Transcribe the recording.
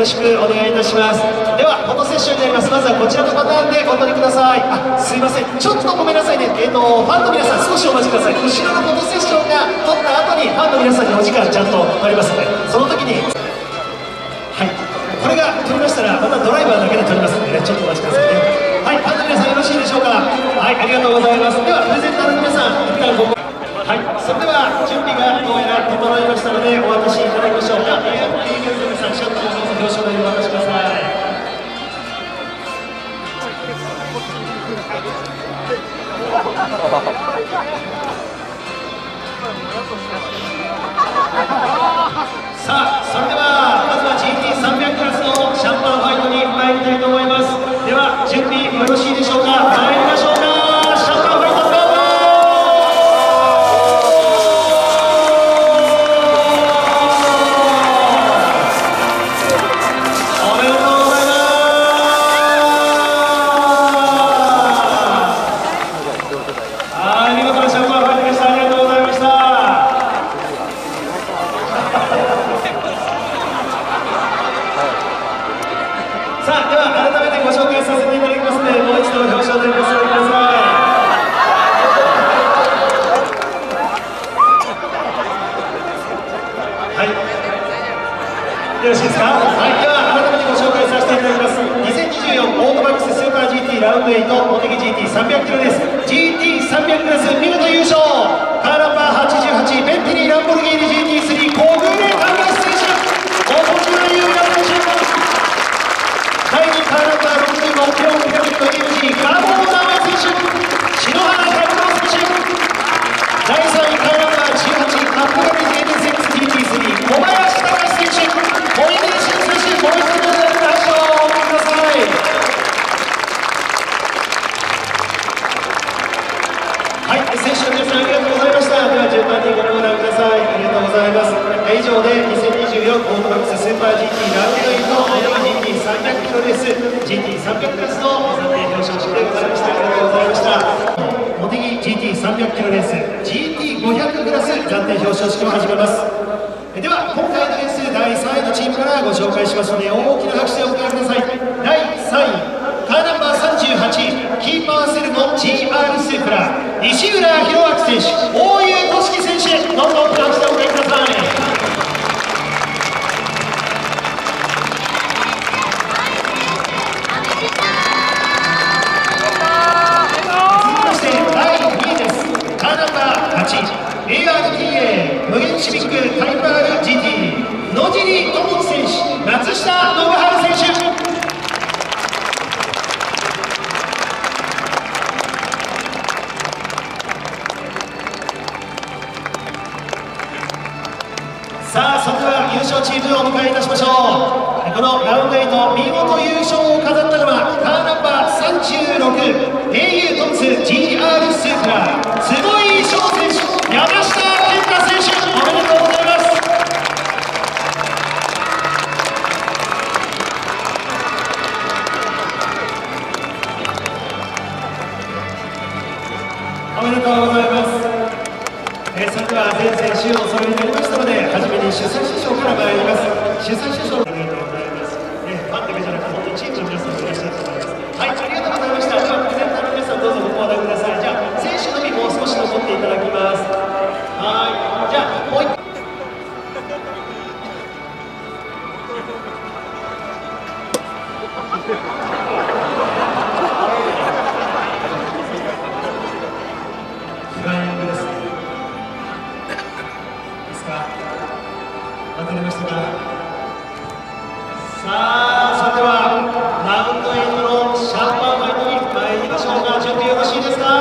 ろしくお願いいたします。ではフォトセッションになります。まずはこちらのパターンでお撮りください。あすいません。ちょっとごめんなさいね。えっ、とファンの皆さん少しお待ちください。後ろのフォトセッションが撮った後にファンの皆さんにお時間ちゃんとありますのでその時にはい。これが撮りましたらまたドライバーだけで撮りますのでね。ちょっとお待ちくださいね。はい。ファンの皆さんよろしいでしょうか？はいありがとうございます。ではプレゼンターの皆さん一旦ここはい。それでは準備がさあそれではまずは GT300 クラスのシャンパンファイトに参りたいと思います。ラウンド8モテギ GT300 キロです。GT300 クラス見事優勝。カーナンバー88ベンティリーランボルギーニ GT3 コグレカンガ以上で2024オートバックススーパー GT ラウンドインの GT300 キロレース GT300 クラスの暫定表彰式でございました。ありがとうございました。茂木 GT300 キロレース GT500 クラス暫定表彰式を始めます。では今回のレース第3位のチームからご紹介しますので大きな拍手でお迎えください。第3位。さあそれでは優勝チームをお迎えいたしましょう。このラウンド8見事優勝を飾ったのはカーナンバー36 au トンツ GR スープラ坪井翔選手山下健太選手おめでとうございます。おめでとうございます。えーそれでは全選手お揃いに主催者賞から参ります。主催者賞。ありがとうございます、えーファンだけじゃなくて本当にチームの皆さんもいらっしゃると思いますはいありがとうございました。ではプレゼンターの皆さんどうぞご講談ください。じゃあ選手のみもう少し残っていただきます。はいじゃあもう一フ かりましたか？さあそれではラウンドエンドのシャンパンファイトに参りましょうか。準備よろしいですか？